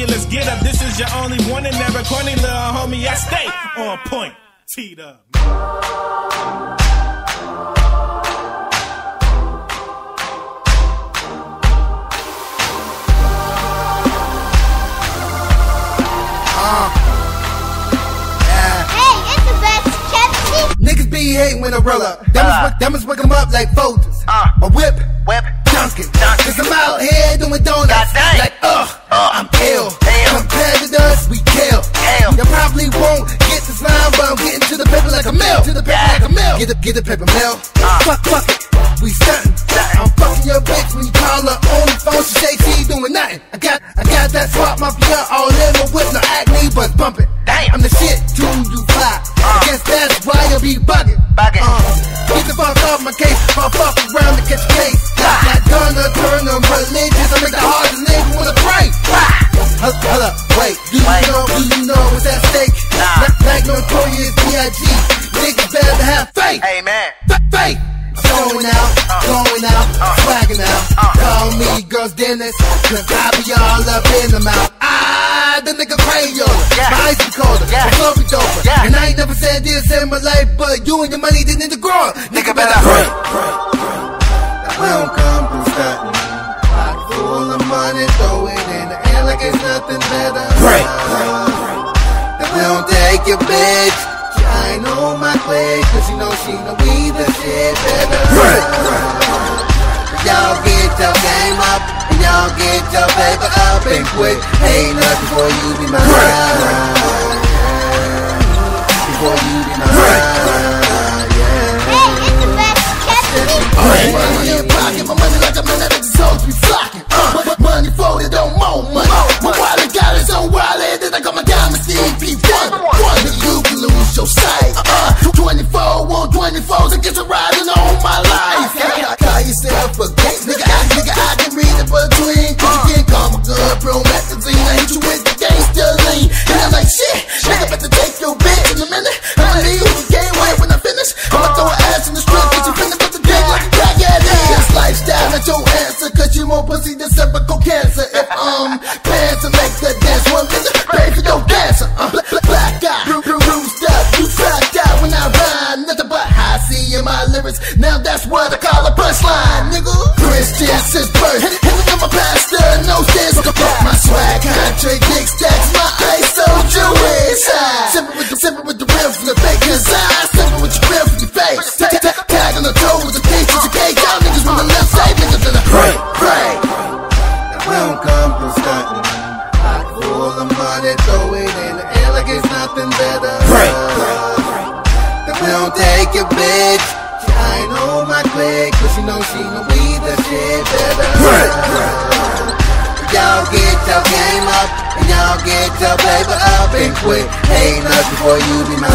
it, let's get up. This is your only one and never corny little homie. I stay on point. Teed up. Hey, it's the best kept Niggas be hating when I roll up. Diamonds, uh. diamonds wake 'em up like folders. Uh. My whip, Whip. Dunkin'. Dunkin'. Cause I'm out here Get the, paper mill. Uh. Fuck, fuck my life, you and your money didn't need to grow. Nigga better pray. pray pray We don't come through stunting. Pocket full of money, throw it in the air like it's nothing better. Pray. That we don't take your bitch. She ain't on my clique, cause she know she know we the shit better. Pray. Y'all get your game up, and y'all get your paper up and quick. Ain't nothing for you be mine. Before you be mine. Yeah. Y'all get your paper up and quick. Ain't nothing before you be mine.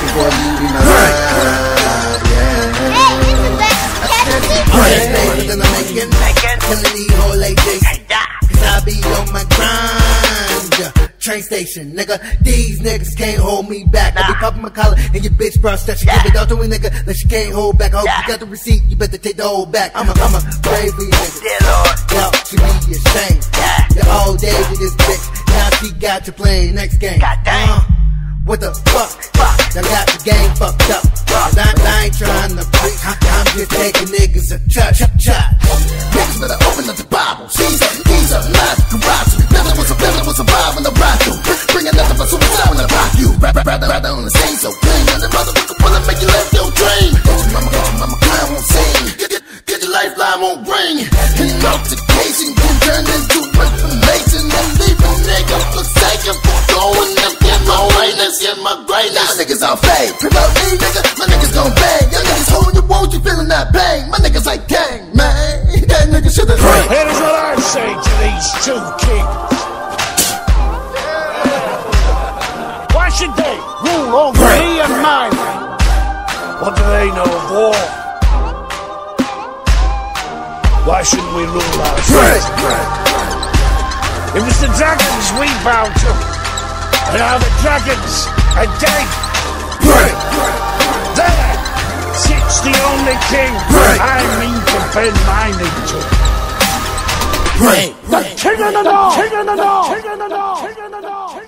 Before you be mine. Yeah. Hey, it's the best kept Pray. Better than I'm making, making. Killing these whole like this. Cause I be on my grind. Train station, nigga. These niggas can't hold me back. I be popping my collar and your bitch bro that she give it out to a nigga that she can't hold back. I hope you got the receipt, you better take the whole back. I'm a, I'm a bravery nigga. Yeah, Lord. Yo, got you playing next game. God dang. Uh, what the fuck? Fuck. Y'all got the game fucked up. Fuck. I, I ain't trying to preach. I, I'm just taking niggas a church. church. Niggas better open up the Bible. Caesar, Caesar, not garage. Never was a never was in the rock you. Bring another for suicide when I rock you. Rather, rather, rather on the scene so clean. And the motherfucker wanna make you left your dream. Get your mama, get your mama crying won't sing. Get, get, get your lifeline won't ring. And multiplication can turn into information. And leave a nigga forsaken for going up in my whiteness, in my greatness. Y'all niggas on fake. Promote me, nigga. My niggas gon' bang. Y'all niggas holding your won't you feeling that pain. My niggas like gang, man. That nigga should've Here's what I say to these two kings. Why should they rule over me and mine? What do they know of war? Why shouldn't we rule ourselves? It was the dragons we bowed to. And now the dragons are dead. Break. There sits the only king Break. I mean to bend my knee to. pray. The king of the north. The. King of the north. The. King of the north.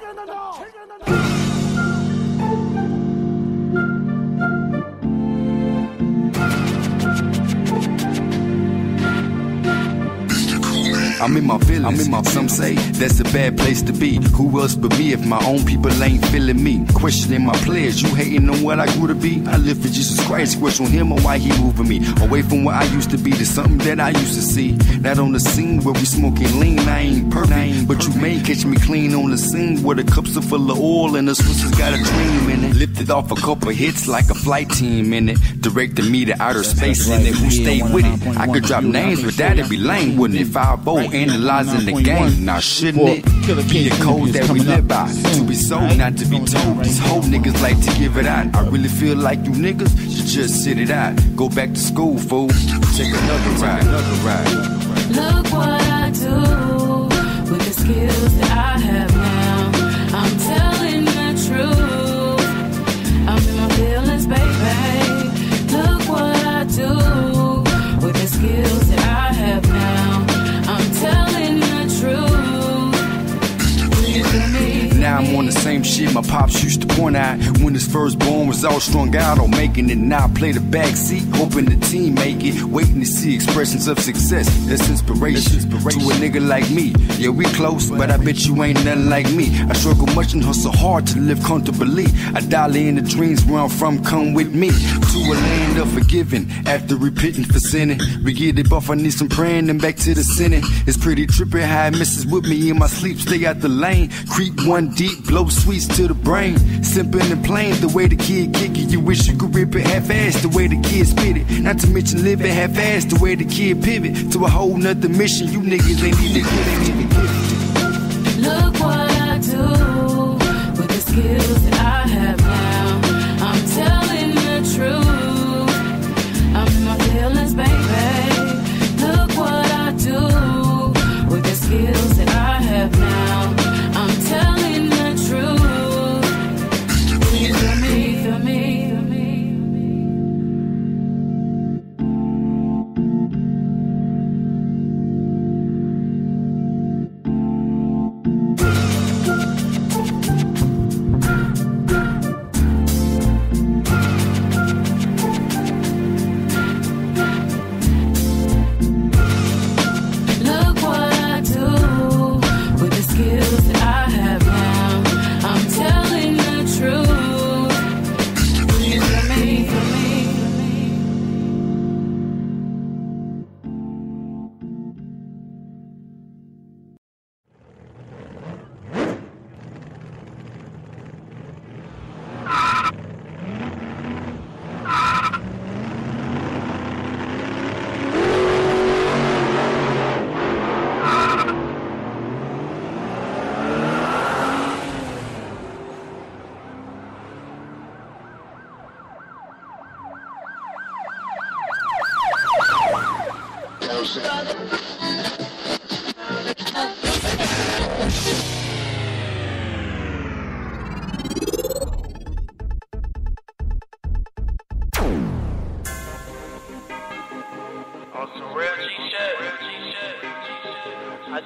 I'm in my feelings. I'm in my Some say that's a bad place to be. Who else but me if my own people ain't feeling me? Questioning my pledge. You hating on what I grew to be? I live for Jesus Christ. Question him on why he moving me away from where I used to be to something that I used to see. Not on the scene where we smoking lean. I ain't perfect, but you may catch me clean on the scene where the cups are full of oil and the Swiss got a dream in it. Lifted off a couple hits like a flight team in it. Directed me to outer space in it. Who stayed with it? I could drop names, but that'd be lame, wouldn't it? Five bow analyzing the game. Now shouldn't it be the code that we live by? To be sold, not to be told. These whole niggas like to give it out. I really feel like you niggas should just sit it out. Go back to school, fool. Take another ride. Another ride. Look what I do with the skills that I have now. I'm telling his firstborn was all strung out on making it. Now I play the back seat, hoping the team make it, waiting to see expressions of success. That's inspiration, to a nigga like me. Yeah, we close, but I bet you ain't nothing like me. I struggle much and hustle hard to live comfortably. I dial in the dreams where I'm from, come with me to a land of forgiving. After repenting for sinning, we get it buff. I need some praying and back to the sinning. It's pretty trippy how it messes with me in my sleep. Stay out the lane, creep one deep, blow sweets to the brain. Simple and plain, the way the kid You wish you could rip it half-ass, the way the kid spit it. Not to mention living half-ass, the way the kid pivot to a whole nother mission. You niggas ain't even get ain't Shit. I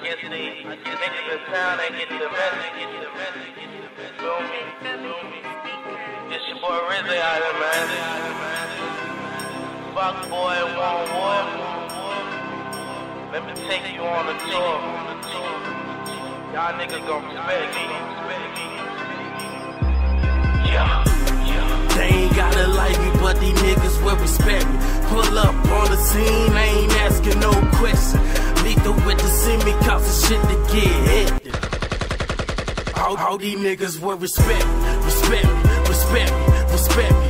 guess the niggas in town ain't getting the message. Get the message, get the. Feel me? It's your boy Rizzy out here, man. Fuck boy, one war. Let me take you on a tour. Y'all niggas gon' respect me. Yeah. They ain't gotta like me, but these niggas will respect me. Pull up on the scene, I ain't asking no question. Lethal with the semi cops and shit to get hit. All, all these niggas will respect me, respect me, respect me, respect me,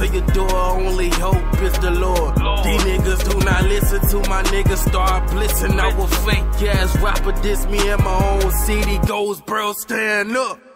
to your door. Only hope is the Lord. These niggas do not listen to my niggas start blitzing. I will fake ass rapper diss me in my own city. Goes, bro, stand up.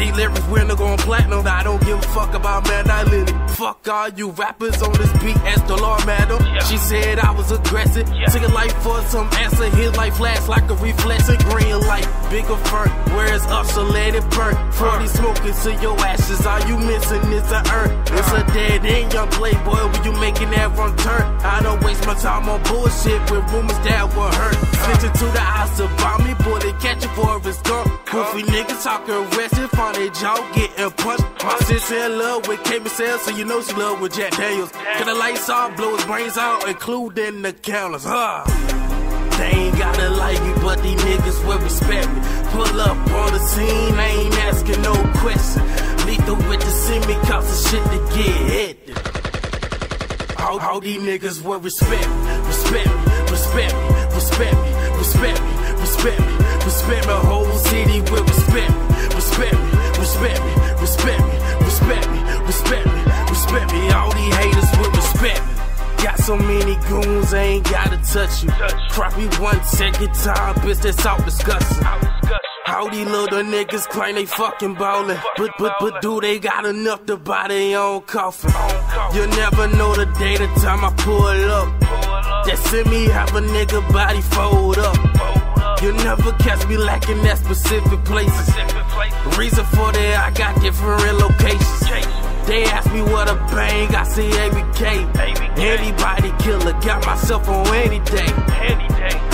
These lyrics winner going platinum. I don't give a fuck about man, I it. Fuck all you rappers on this beat, ask the Lord, madam. She said I was aggressive. Took a life for some answer. His life flash like a reflection. Green light, bigger fur. Where's up, so let it burn. 40 smoking to your ashes. All you missing is the earth. It's a dead end, young playboy. When you making that wrong turn, I don't waste my time on bullshit with rumors that will hurt. Snitching to the house to bomb me, bullet catch it for his gun. Goofy niggas talking arrested, find their jaw getting punched. My sis in love with K Michelle, so you know she love with Jack Daniels. Cut the lights off, blow his brains out, including the counters. Huh. They ain't gotta like me, but these niggas will respect me. Pull up on the scene, I ain't asking no question. Lethal with the semi cops and shit to get hit. All, all these niggas will respect me, respect me, respect me, respect me, respect me, respect me, respect me. Whole city will respect me, I ain't gotta touch you. Crop me one second time, bitch, that's out disgusting. How these little niggas claim they fucking ballin', but but but do they got enough to buy their own coffin? You never know the day, the time I pull up. Just send me have a nigga body fold up. You never catch me lacking that specific places. Reason for that, I got different locations. They ask me what a bang, I say ABK. Anybody killer, got myself on any day.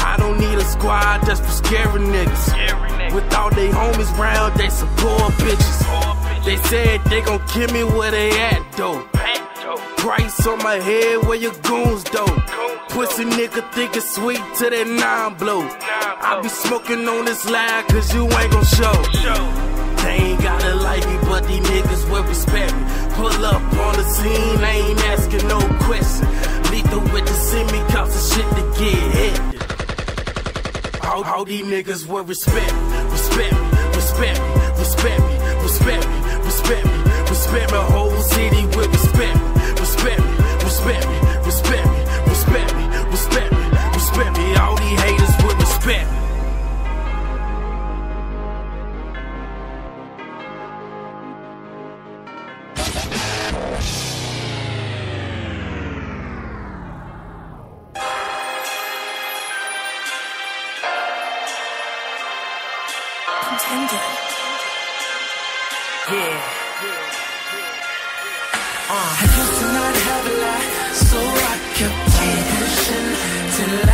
I don't need a squad just for scary niggas. With all they homies round, they support bitches. They said they gon' kill me where they at though. Price on my head where your goons though. Pussy nigga think it's sweet to that nine blow. I be smoking on this line cause you ain't gon' show. They ain't gotta like me, but these niggas will respect me. Pull up on the scene, I ain't asking no question. Lethal with the semi cops and shit to get hit. All, all these niggas will respect me, respect me, respect me, respect me, respect me, respect me, respect me. Whole city will respect me, respect me, respect me, respect me, pushing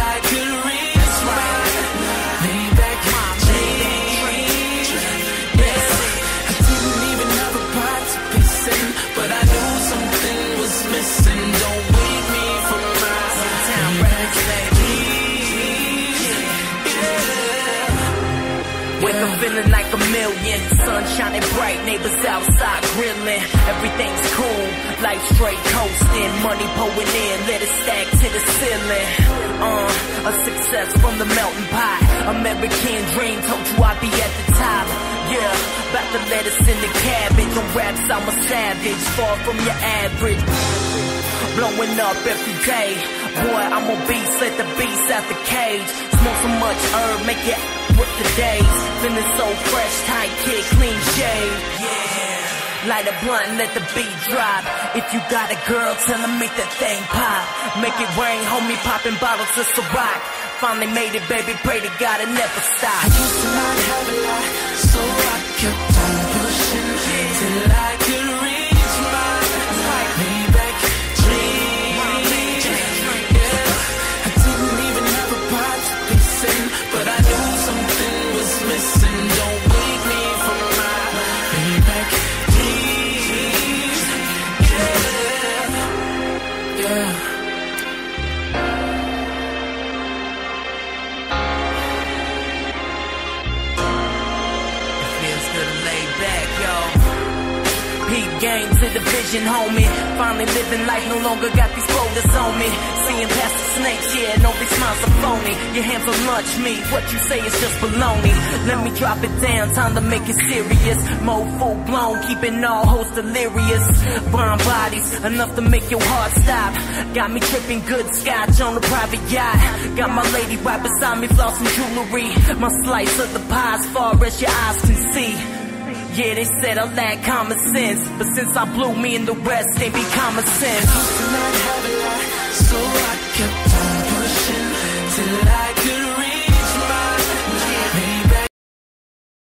feeling like a million. Sun shining bright, neighbors outside grilling. Everything's cool, life straight coasting. Money pouring in, let it stack to the ceiling. Uh, a success from the melting pot. American dream, told you I'd be at the top. Yeah, about let us in the cabbage. On raps, I'm a savage, far from your average. Blowing up every day. Boy, I'm a beast, let the beast out the cage. Smoke so much herb, make it with the days. Feeling so fresh, tight kid, clean shave. Yeah. Light a blunt, let the beat drop. If you got a girl, tell her make that thing pop. Make it rain, homie, popping bottles, a rock. Finally made it, baby, pray to God it never stop. I used to not have a lot, so I kept on vision, homie. Finally living life, no longer got these boulders on me. Seeing past the snakes, yeah, no these smiles are phony. Your hands on lunch meat, what you say is just baloney. Let me drop it down, time to make it serious. More full blown, keeping all hoes delirious. Brown bodies, enough to make your heart stop. Got me tripping good scotch on a private yacht. Got my lady right beside me, flossing jewelry. My slice of the pie as far as your eyes can see. Yeah, they said I lack common sense. But since I blew me and the rest, they be common sense. Used to not have a so I kept on pushing till I